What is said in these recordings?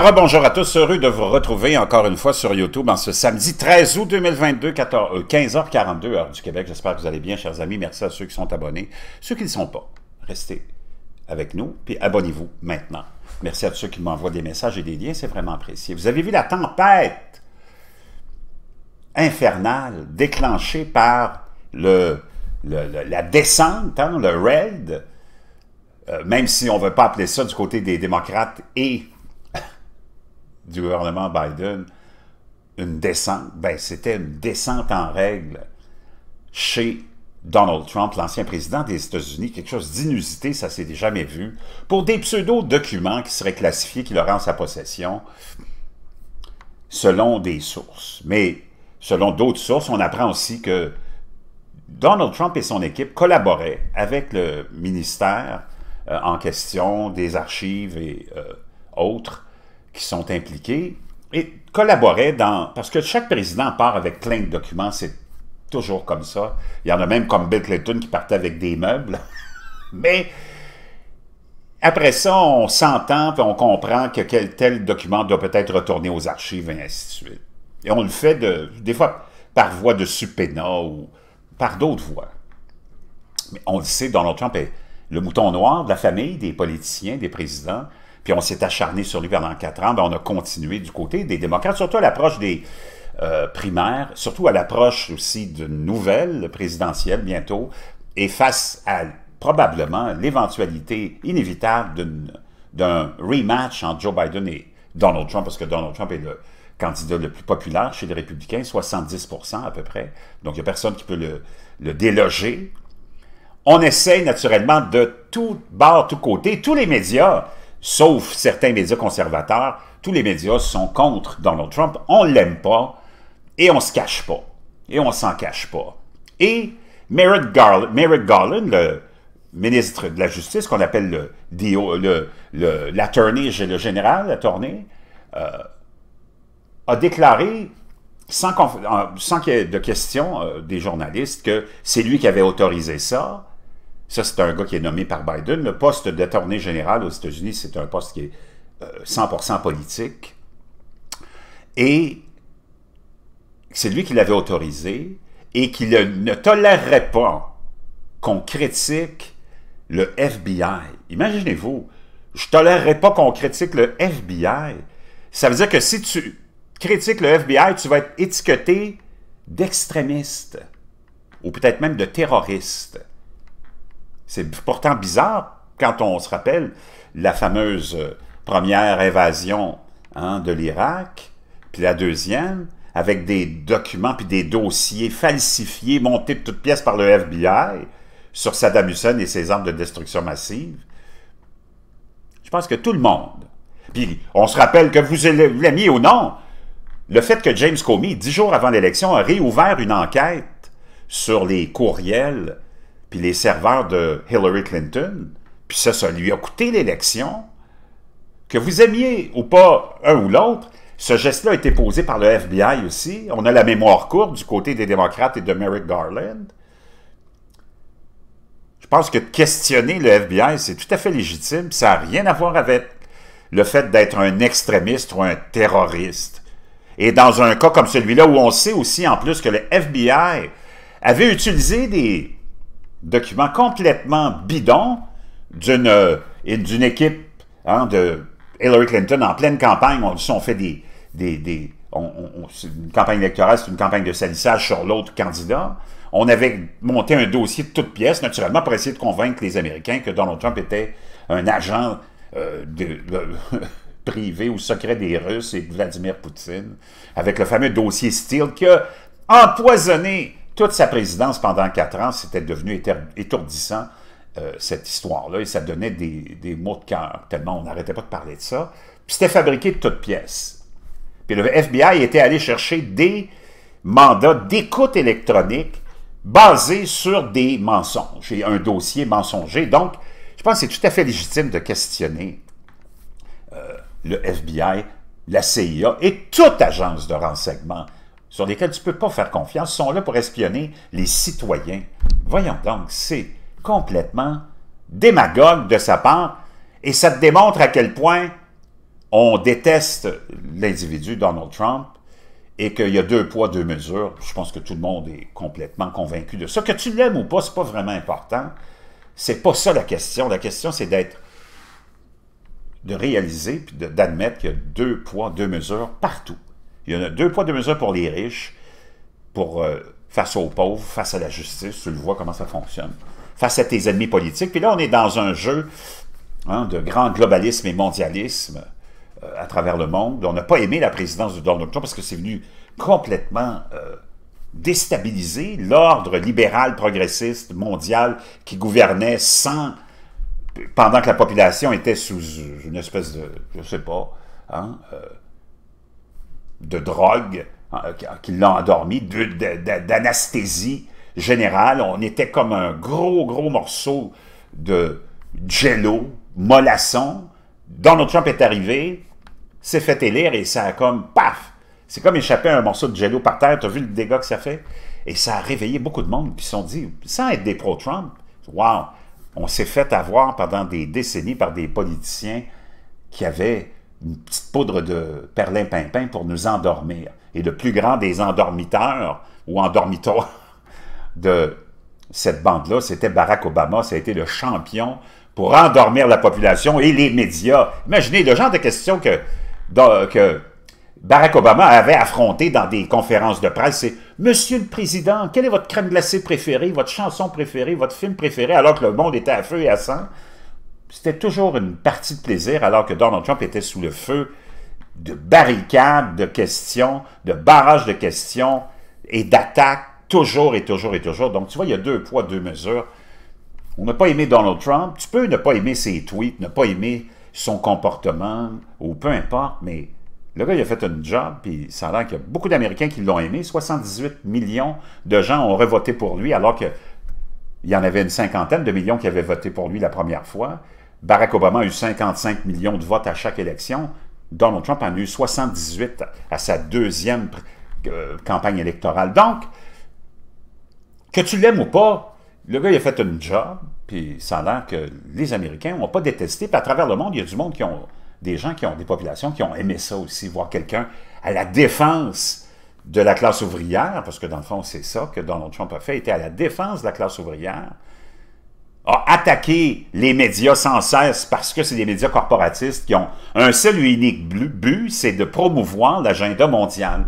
Bonjour à tous, heureux de vous retrouver encore une fois sur YouTube en ce samedi 13 août 2022, 15h42, heure du Québec. J'espère que vous allez bien, chers amis. Merci à ceux qui sont abonnés. Ceux qui ne sont pas, restez avec nous, puis abonnez-vous maintenant. Merci à tous ceux qui m'envoient des messages et des liens, c'est vraiment apprécié. Vous avez vu la tempête infernale déclenchée par le, la descente, hein, le raid, euh, même si on ne veut pas appeler ça du côté des démocrates et du gouvernement Biden une descente, ben c'était une descente en règle chez Donald Trump, l'ancien président des États-Unis, quelque chose d'inusité, ça s'est jamais vu, pour des pseudo-documents qui seraient classifiés, qu'il aurait en sa possession, selon des sources. Mais selon d'autres sources, on apprend aussi que Donald Trump et son équipe collaboraient avec le ministère euh, en question des archives et euh, autres qui sont impliqués et collaboraient dans... Parce que chaque président part avec plein de documents, c'est toujours comme ça. Il y en a même comme Bill Clinton qui partait avec des meubles. Mais après ça, on s'entend on comprend que tel document doit peut-être retourner aux archives et ainsi de suite. Et on le fait de, des fois par voie de subpoena ou par d'autres voies. Mais on le sait, Donald Trump est le mouton noir de la famille des politiciens, des présidents puis on s'est acharné sur lui pendant quatre ans, ben on a continué du côté des démocrates, surtout à l'approche des euh, primaires, surtout à l'approche aussi d'une nouvelle présidentielle bientôt, et face à probablement l'éventualité inévitable d'un rematch entre Joe Biden et Donald Trump, parce que Donald Trump est le candidat le plus populaire chez les républicains, 70% à peu près, donc il n'y a personne qui peut le, déloger. On essaie naturellement de tout bord, tout côté, tous les médias, sauf certains médias conservateurs, tous les médias sont contre Donald Trump. On ne l'aime pas et on ne se cache pas. Et on s'en cache pas. Et Merrick Garland, le ministre de la Justice, qu'on appelle le le, le, général, l'attorney, euh, a déclaré, sans, sans qu'il y ait de questions euh, des journalistes, que c'est lui qui avait autorisé ça, ça, c'est un gars qui est nommé par Biden. Le poste d'attorney général aux États-Unis, c'est un poste qui est 100% euh, politique. Et c'est lui qui l'avait autorisé et qui ne tolérerait pas qu'on critique le FBI. Imaginez-vous, je ne tolérerais pas qu'on critique le FBI. Ça veut dire que si tu critiques le FBI, tu vas être étiqueté d'extrémiste ou peut-être même de terroriste. C'est pourtant bizarre quand on se rappelle la fameuse euh, première invasion hein, de l'Irak, puis la deuxième, avec des documents puis des dossiers falsifiés, montés de toutes pièces par le FBI sur Saddam Hussein et ses armes de destruction massive. Je pense que tout le monde, puis on se rappelle que vous l'aimiez ou non, le fait que James Comey, dix jours avant l'élection, a réouvert une enquête sur les courriels puis les serveurs de Hillary Clinton, puis ça, ça lui a coûté l'élection, que vous aimiez ou pas un ou l'autre, ce geste-là a été posé par le FBI aussi. On a la mémoire courte du côté des démocrates et de Merrick Garland. Je pense que questionner le FBI, c'est tout à fait légitime. Ça n'a rien à voir avec le fait d'être un extrémiste ou un terroriste. Et dans un cas comme celui-là, où on sait aussi en plus que le FBI avait utilisé des, document complètement bidon d'une euh, d'une équipe hein, de Hillary Clinton en pleine campagne. On, on fait des... des, des une campagne électorale, c'est une campagne de salissage sur l'autre candidat. On avait monté un dossier de toutes pièces, naturellement, pour essayer de convaincre les Américains que Donald Trump était un agent euh, privé ou secret des Russes et de Vladimir Poutine, avec le fameux dossier Steele qui a empoisonné toute sa présidence pendant quatre ans, c'était devenu étourdissant, euh, cette histoire-là, et ça donnait des, mots de cœur, tellement on n'arrêtait pas de parler de ça. Puis c'était fabriqué de toutes pièces. Puis le FBI était allé chercher des mandats d'écoute électronique basés sur des mensonges et un dossier mensonger. Donc, je pense que c'est tout à fait légitime de questionner euh, le FBI, la CIA et toute agence de renseignement sur lesquels tu ne peux pas faire confiance, sont là pour espionner les citoyens. Voyons donc, c'est complètement démagogue de sa part, et ça te démontre à quel point on déteste l'individu Donald Trump et qu'il y a deux poids, deux mesures. Je pense que tout le monde est complètement convaincu de ça. Que tu l'aimes ou pas, c'est pas vraiment important. C'est pas ça la question. La question, c'est d'être de réaliser puis d'admettre qu'il y a deux poids, deux mesures partout. Il y a deux poids, deux mesures pour les riches, pour euh, face aux pauvres, face à la justice, tu le vois comment ça fonctionne, face à tes ennemis politiques. Puis là, on est dans un jeu hein, de grand globalisme et mondialisme euh, à travers le monde. On n'a pas aimé la présidence de Donald Trump parce que c'est venu complètement euh, déstabiliser l'ordre libéral progressiste mondial qui gouvernait sans pendant que la population était sous une espèce de, je sais pas, hein, de drogue hein, qui l'a endormi, d'anesthésie générale. On était comme un gros, gros morceau de jello, mollasson. Donald Trump est arrivé, s'est fait élire et ça a comme, paf! C'est comme échapper un morceau de jello par terre. Tu as vu le dégât que ça fait? Et ça a réveillé beaucoup de monde qui se sont dit, sans être des pro-Trump, wow! On s'est fait avoir pendant des décennies par des politiciens qui avaient une petite poudre de perlin-pimpin pour nous endormir. Et le plus grand des endormiteurs ou endormiteurs de cette bande-là, c'était Barack Obama. Ça a été le champion pour endormir la population et les médias. Imaginez le genre de questions que, que Barack Obama avait affronté dans des conférences de presse, c'est « Monsieur le Président, quelle est votre crème glacée préférée, votre chanson préférée, votre film préféré, alors que le monde était à feu et à sang? » C'était toujours une partie de plaisir, alors que Donald Trump était sous le feu de barricades, de questions, de barrages de questions et d'attaques, toujours et toujours et toujours. Donc, tu vois, il y a deux poids, deux mesures. On n'a pas aimé Donald Trump. Tu peux ne pas aimer ses tweets, ne pas aimer son comportement, ou peu importe, mais le gars, il a fait un job, puis ça a l'air qu'il y a beaucoup d'Américains qui l'ont aimé. 78 millions de gens ont revoté pour lui, alors qu'il y en avait une cinquantaine de millions qui avaient voté pour lui la première fois. Barack Obama a eu 55 millions de votes à chaque élection. Donald Trump en a eu 78 à sa deuxième euh, campagne électorale. Donc, que tu l'aimes ou pas, le gars, il a fait un job, puis ça a l'air que les Américains n'ont pas détesté. Puis à travers le monde, il y a du monde qui ont des gens qui ont des populations qui ont aimé ça aussi, voir quelqu'un à la défense de la classe ouvrière, parce que dans le fond, c'est ça que Donald Trump a fait, était à la défense de la classe ouvrière, a attaqué les médias sans cesse parce que c'est des médias corporatistes qui ont un seul et unique but, c'est de promouvoir l'agenda mondial.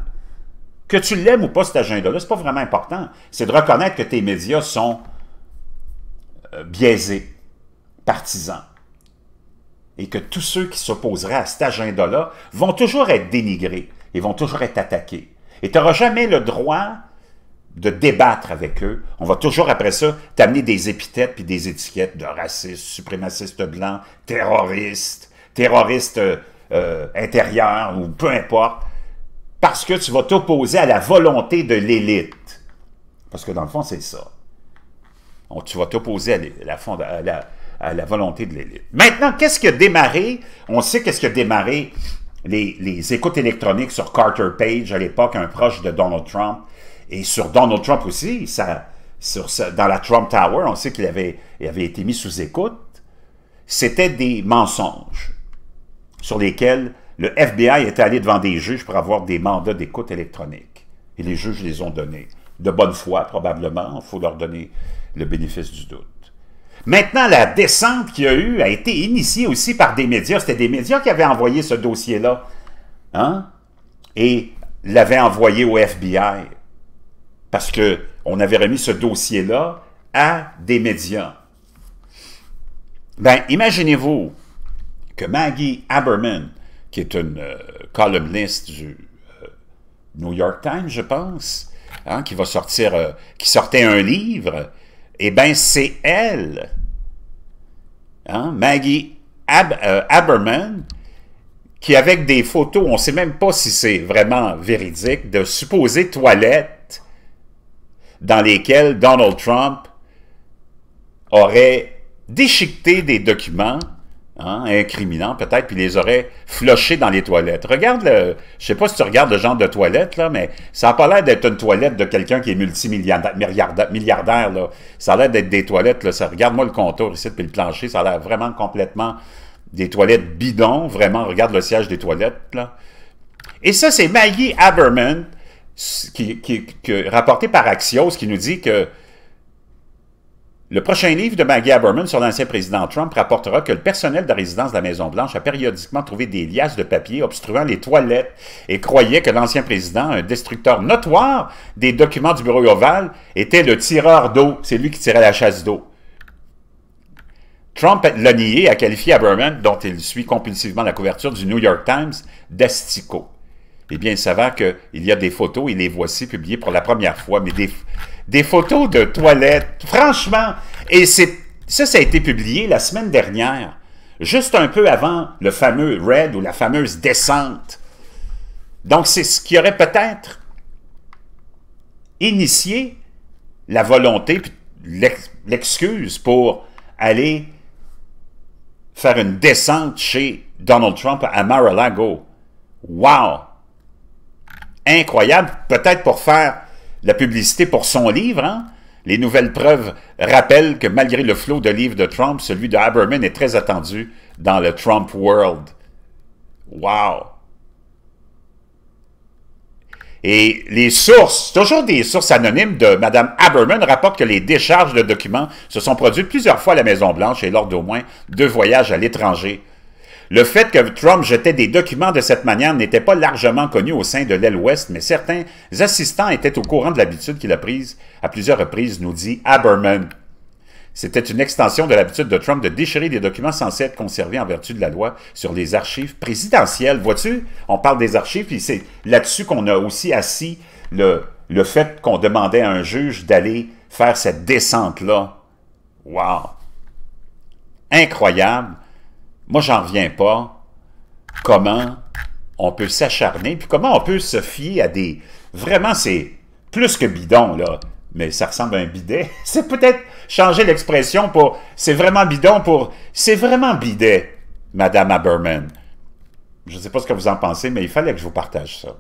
Que tu l'aimes ou pas cet agenda-là, c'est pas vraiment important. C'est de reconnaître que tes médias sont euh, biaisés, partisans et que tous ceux qui s'opposeraient à cet agenda-là vont toujours être dénigrés et vont toujours être attaqués. Et tu n'auras jamais le droit de débattre avec eux. On va toujours, après ça, t'amener des épithètes puis des étiquettes de raciste, suprémaciste blanc, terroriste, terroriste euh, intérieur ou peu importe, parce que tu vas t'opposer à la volonté de l'élite. Parce que dans le fond, c'est ça. tu vas t'opposer à la, volonté de l'élite. Maintenant, qu'est-ce qui a démarré? On sait qu'est-ce qui a démarré les, écoutes électroniques sur Carter Page, à l'époque, un proche de Donald Trump, et sur Donald Trump aussi, ça, dans la Trump Tower, on sait qu'il avait, il avait été mis sous écoute. C'était des mensonges sur lesquels le FBI était allé devant des juges pour avoir des mandats d'écoute électronique. Et les juges les ont donnés. De bonne foi, probablement. Il faut leur donner le bénéfice du doute. Maintenant, la descente qu'il y a eu a été initiée aussi par des médias. C'était des médias qui avaient envoyé ce dossier-là. Hein? Et l'avaient envoyé au FBI. Parce qu'on avait remis ce dossier-là à des médias. Ben, imaginez-vous que Maggie Haberman, qui est une euh, columniste du euh, New York Times, je pense, hein, qui va sortir, euh, qui sortait un livre, eh bien, c'est elle, hein, Maggie euh, Haberman, qui, avec des photos, on ne sait même pas si c'est vraiment véridique, de supposées toilettes dans lesquelles Donald Trump aurait déchiqueté des documents Hein, incriminant peut-être, puis les aurait flochés dans les toilettes. Regarde le, je sais pas si tu regardes le genre de toilette, là, mais ça n'a pas l'air d'être une toilette de quelqu'un qui est multimilliardaire, milliardaire, là. Ça a l'air d'être des toilettes, là, ça, regarde-moi le contour ici, puis le plancher, ça a l'air vraiment complètement des toilettes bidons, vraiment, regarde le siège des toilettes, là. Et ça, c'est Maggie Haberman, qui, qui, rapporté par Axios, qui nous dit que le prochain livre de Maggie Haberman sur l'ancien président Trump rapportera que le personnel de résidence de la Maison-Blanche a périodiquement trouvé des liasses de papier obstruant les toilettes et croyait que l'ancien président, un destructeur notoire des documents du bureau ovale, était le tireur d'eau. C'est lui qui tirait la chasse d'eau. Trump l'a nié, a qualifié Haberman, dont il suit compulsivement la couverture du New York Times, d'astico. Eh bien, il s'avère qu'il y a des photos, et les voici publiées pour la première fois, mais des, photos de toilettes, franchement, et ça, ça a été publié la semaine dernière, juste un peu avant le fameux raid ou la fameuse descente. Donc, c'est ce qui aurait peut-être initié la volonté, l'excuse pour aller faire une descente chez Donald Trump à Mar-a-Lago. Wow! Incroyable, peut-être pour faire la publicité pour son livre. Hein? Les nouvelles preuves rappellent que malgré le flot de livres de Trump, celui de Haberman est très attendu dans le Trump world. Wow! Et les sources, toujours des sources anonymes de Mme Haberman, rapportent que les décharges de documents se sont produites plusieurs fois à la Maison-Blanche et lors d'au moins deux voyages à l'étranger. Le fait que Trump jetait des documents de cette manière n'était pas largement connu au sein de l'aile ouest, mais certains assistants étaient au courant de l'habitude qu'il a prise à plusieurs reprises, nous dit Haberman. C'était une extension de l'habitude de Trump de déchirer des documents censés être conservés en vertu de la loi sur les archives présidentielles. Vois-tu, on parle des archives, puis c'est là-dessus qu'on a aussi assis le, le fait qu'on demandait à un juge d'aller faire cette descente-là. Wow! Incroyable! Moi, j'en reviens pas. Comment on peut s'acharner, puis comment on peut se fier à des... Vraiment, c'est plus que bidon, là mais ça ressemble à un bidet. C'est peut-être changer l'expression pour c'est vraiment bidon pour c'est vraiment bidet, Madame Haberman. Je ne sais pas ce que vous en pensez, mais il fallait que je vous partage ça.